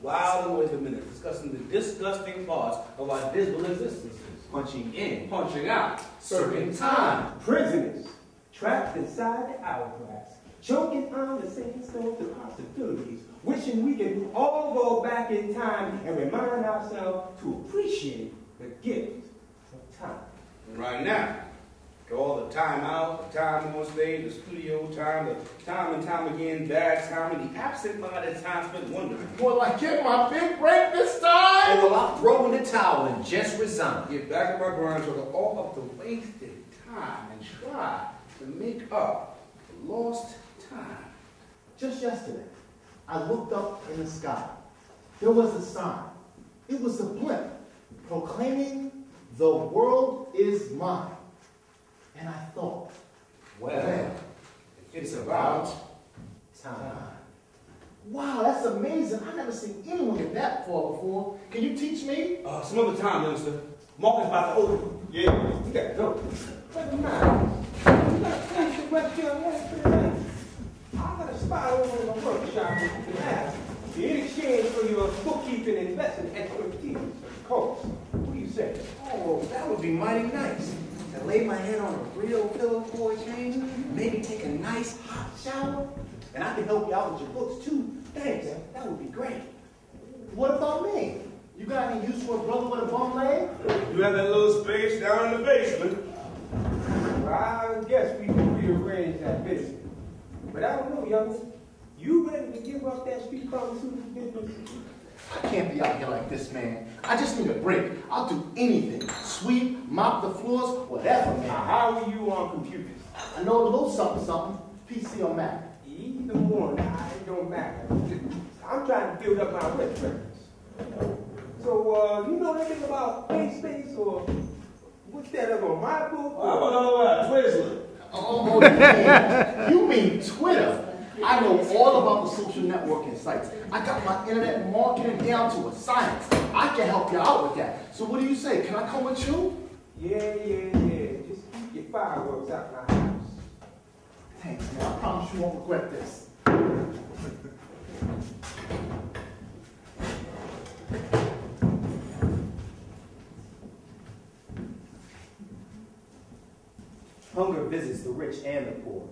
Speaker 2: while away the minutes discussing the disgusting parts of our dismal existences.
Speaker 3: Punching in,
Speaker 2: Punching out.
Speaker 3: serving time.
Speaker 4: prisoners trapped inside the hourglass, choking on the sandstones of possibilities, wishing we could all go back in time and remind ourselves to appreciate the gift of time.
Speaker 2: Right now, all the time out, the time on stage, the studio time, the time and time again, bad time, and the absent-minded time spent wondering.
Speaker 5: Will I get my big break this
Speaker 3: Or
Speaker 5: time?
Speaker 3: will I throw in the towel and just resign?
Speaker 2: Get back to my grind so that all of the wasted time and try to make up the lost time.
Speaker 5: Just yesterday, I looked up in the sky. There was a sign. It was a blimp proclaiming, The world is mine. And I thought,
Speaker 3: Well,
Speaker 5: it's about
Speaker 3: time.
Speaker 5: Wow, that's amazing. I've never seen anyone get that far before. Can you teach me?
Speaker 2: Uh, some other time, youngster. Mark is about to open.
Speaker 4: Yeah, you got to go. But now, you got to finish the rest of your lesson. I got a spot over in the workshop that you can have in exchange for your bookkeeping and investment expertise. Of course. What do you say?
Speaker 3: Oh, that would be mighty nice. To lay my head on a real pillow for a change, maybe take a nice hot shower, and I can help you out with your books too. Thanks, that would be great.
Speaker 5: What about me? You got any use for a brother with a bum leg?
Speaker 2: You have that little space down in the basement.
Speaker 4: Well, I guess we can rearrange that business. But I don't know, young man. You ready to give up that street pharmaceutical business?
Speaker 5: I can't be out here like this, man. I just need a break. I'll do anything. Sweep, mop the floors, whatever,
Speaker 4: Now,
Speaker 5: man.
Speaker 4: how are you on computers?
Speaker 5: I know a little something, something. PC or Mac.
Speaker 4: Either one, nah, it don't matter. I'm trying to build up my reference. So, uh, you know anything about space or what's that other one? My book?
Speaker 2: How about all that? Twizzler.
Speaker 5: Oh, you mean, you mean Twitter. I know all about the social networking sites. I got my internet marketing down to a science. I can help you out with that. So what do you say? Can I come with you?
Speaker 4: Yeah, yeah, yeah. Just keep your fireworks out my house.
Speaker 5: Thanks, man. I promise you won't regret this.
Speaker 14: Hunger visits the rich and the poor.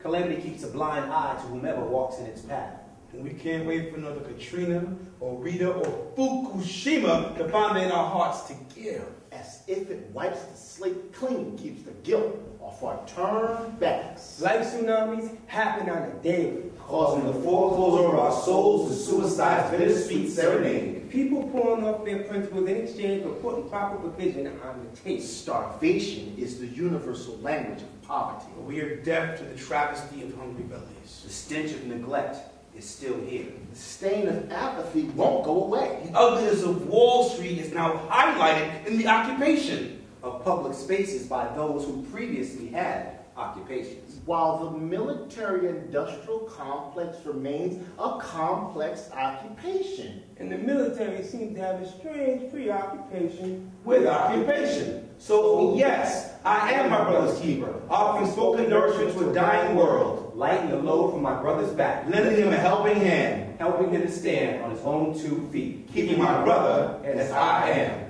Speaker 14: Calamity keeps a blind eye to whomever walks in its path.
Speaker 2: And we can't wait for another Katrina or Rita or Fukushima to find in our hearts to give.
Speaker 5: As if it wipes the slate clean, keeps the guilt off our turned backs.
Speaker 4: Like tsunamis happen on a daily.
Speaker 14: Causing the foreclosure of our souls to suicide's bittersweet serenade.
Speaker 4: People pawn off their principles in exchange for putting proper provision on the table.
Speaker 5: Starvation is the universal language of poverty.
Speaker 2: We are deaf to the travesty of hungry bellies.
Speaker 14: The stench of neglect is still here.
Speaker 5: The stain of apathy won't go away.
Speaker 2: The ugliness of Wall Street is now highlighted in the occupation.
Speaker 14: Of public spaces by those who previously had occupations.
Speaker 5: While the military-industrial complex remains a complex occupation.
Speaker 4: And the military seems to have a strange preoccupation
Speaker 2: With occupation. So, yes, I am my brother's keeper, offering spoken nourishment to a dying world,
Speaker 14: Lighten the load from my brother's back.
Speaker 2: lending him a helping hand,
Speaker 14: Helping him to stand on his own two feet.
Speaker 2: keeping my brother as I am.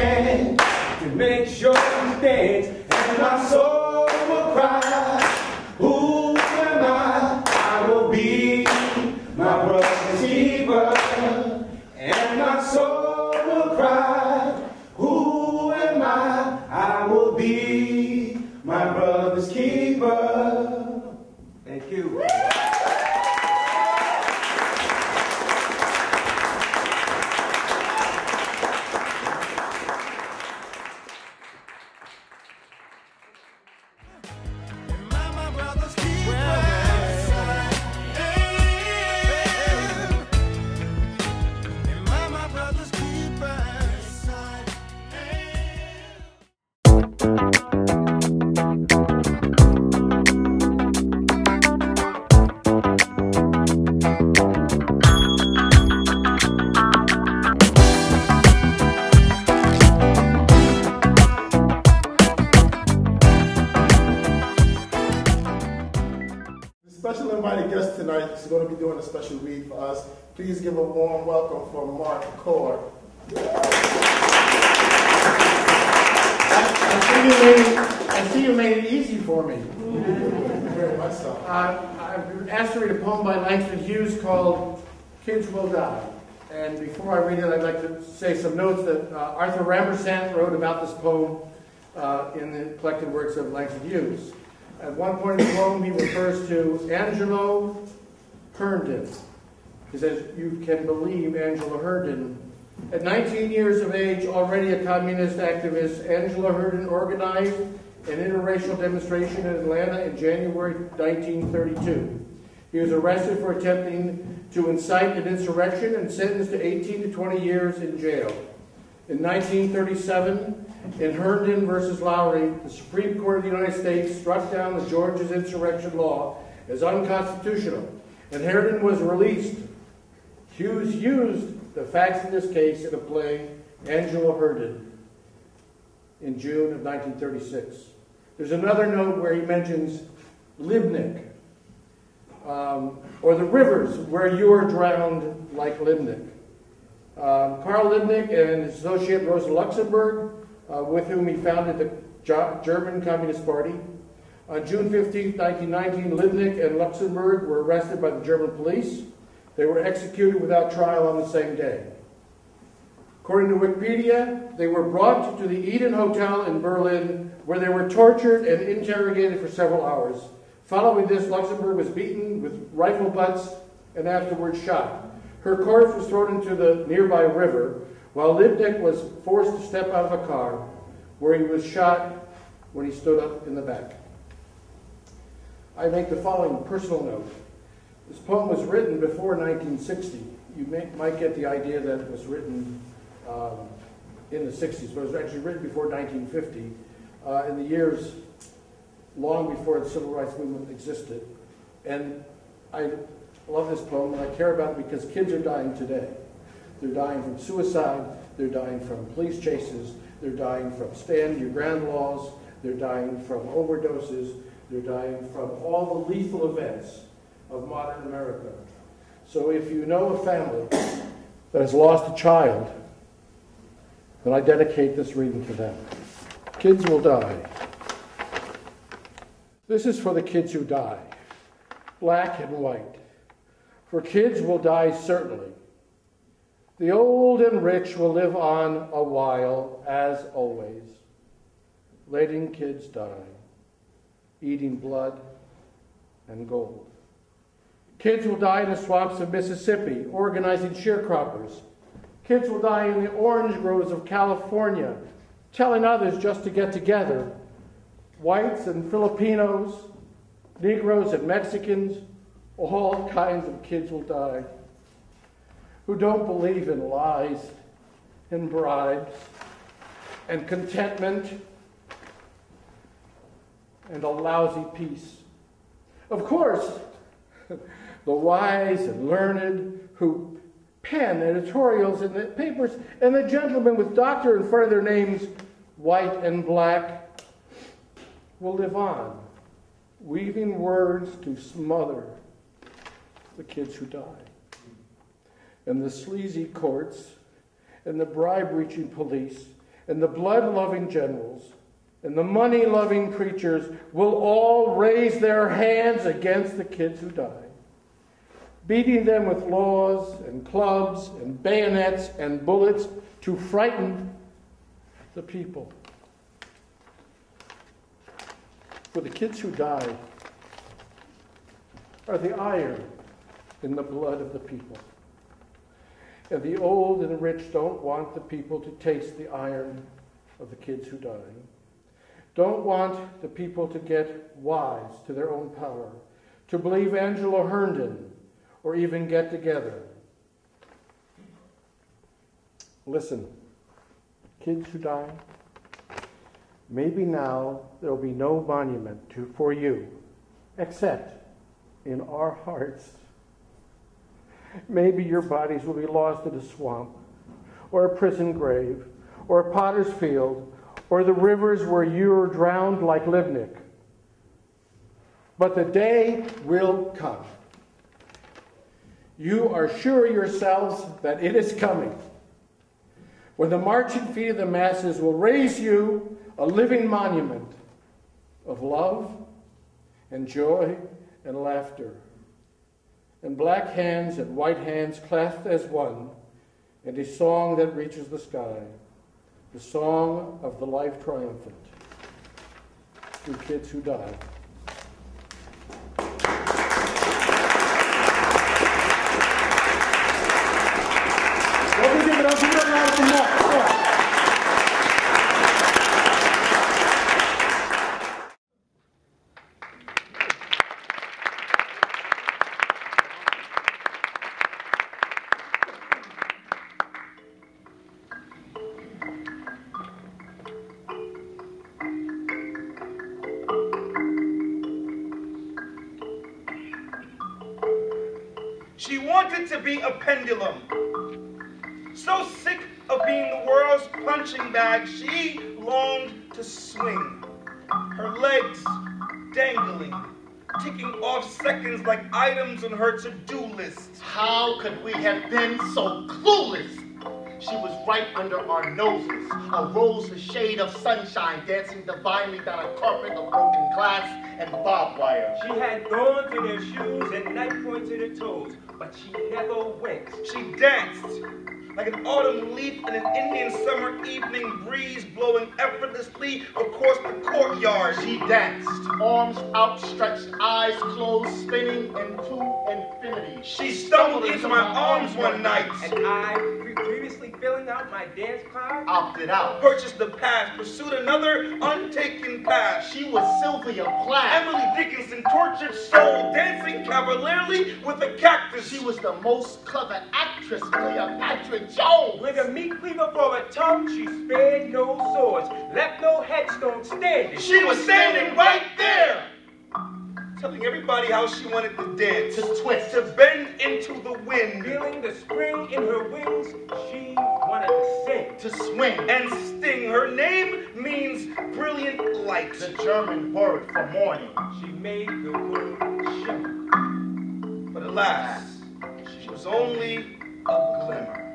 Speaker 4: Can to make sure he stands, and my soul
Speaker 5: welcome for Mark Cord.
Speaker 15: I see you made, I see you made it easy for me.
Speaker 5: Very much so.
Speaker 15: Uh, I've asked to read a poem by Langston Hughes called Kids Will Die. And before I read it, I'd like to say some notes that uh, Arthur Rampersad wrote about this poem uh, in the collected works of Langston Hughes. At one point in the poem, he refers to Angelo Herndon. He says, You can believe Angelo Herndon. At 19 years of age, already a communist activist, Angelo Herndon organized an interracial demonstration in Atlanta in January 1932. He was arrested for attempting to incite an insurrection and sentenced to 18 to 20 years in jail. In 1937, in Herndon versus Lowry, the Supreme Court of the United States struck down the Georgia's insurrection law as unconstitutional, and Herndon was released Hughes used the facts in this case in a play, Angelo Herndon, in June of 1936. There's another note where he mentions Libnik, um, or the rivers where you are drowned like Libnik. Um, Karl Liebknecht and his associate Rosa Luxemburg, uh, with whom he founded the Jo- German Communist Party. On June 15, 1919, Liebknecht and Luxemburg were arrested by the German police. They were executed without trial on the same day. According to Wikipedia, they were brought to the Eden Hotel in Berlin, where they were tortured and interrogated for several hours. Following this, Luxemburg was beaten with rifle butts and afterwards shot. Her corpse was thrown into the nearby river, while Liebknecht was forced to step out of a car, where he was shot when he stood up in the back. I make the following personal note. This poem was written before 1960. You may, might get the idea that it was written um, in the 60s, but it was actually written before 1950, uh, in the years long before the civil rights movement existed. And I love this poem and I care about it because kids are dying today. They're dying from suicide, they're dying from police chases, they're dying from stand your ground laws, they're dying from overdoses, they're dying from all the lethal events of modern America. So if you know a family that has lost a child, then I dedicate this reading to them. Kids will die. This is for the kids who die, black and white. For kids will die certainly. The old and rich will live on a while, as always. Letting kids die, eating blood and gold. Kids will die in the swamps of Mississippi, organizing sharecroppers. Kids will die in the orange groves of California, telling others just to get together. Whites and Filipinos, Negroes and Mexicans, all kinds of kids will die who don't believe in lies and bribes and contentment and a lousy peace. Of course, the wise and learned who pen editorials in the papers, and the gentlemen with doctor in front of their names, white and black, will live on, weaving words to smother the kids who die. And the sleazy courts, and the bribe reaching police, and the blood loving generals, and the money loving preachers will all raise their hands against the kids who die beating them with laws and clubs and bayonets and bullets to frighten the people. For the kids who die are the iron in the blood of the people. And the old and the rich don't want the people to taste the iron of the kids who die. Don't want the people to get wise to their own power, to believe Angelo Herndon or even get together. Listen, kids who die, maybe now there will be no monument to, for you, except in our hearts. Maybe your bodies will be lost in a swamp, or a prison grave, or a potter's field, or the rivers where you are drowned like Libnik. But the day will come. You are sure yourselves that it is coming. When the marching feet of the masses will raise you a living monument of love and joy and laughter, and black hands and white hands clasped as one, and a song that reaches the sky, the song of the life triumphant through kids who die.
Speaker 2: Her to-do list.
Speaker 5: How could we have been so clueless? She was right under our noses, a rose, a shade of sunshine, dancing divinely down a carpet of broken glass and barbed wire.
Speaker 4: She had thorns in her shoes and knife points in her toes, but she never went.
Speaker 2: She danced like an autumn leaf in an Indian summer evening breeze blowing effortlessly across the courtyard.
Speaker 5: She danced, arms outstretched, eyes closed, spinning into infinity.
Speaker 2: She stumbled into my arms one night.
Speaker 4: And I, previously filling out my dance card,
Speaker 5: Opted out.
Speaker 2: Purchased the pass, pursued another untaken path.
Speaker 5: She was Sylvia Plath.
Speaker 2: Emily Dickinson, tortured soul, dancing cavalierly with a cactus.
Speaker 5: She was the most clever actress, Cleopatra Jones.
Speaker 4: with a meat cleaver for a tongue, she spared no swords, left no headstone standing.
Speaker 2: She was standing right there, telling everybody how she wanted to dance,
Speaker 5: To twist.
Speaker 2: to bend into the wind,
Speaker 4: Feeling the spring in her wings, she wanted to sing.
Speaker 5: To swing.
Speaker 2: and sting. Her name means brilliant light.
Speaker 5: The German word for morning.
Speaker 4: She made the world shimmer.
Speaker 2: But alas, she was only a glimmer.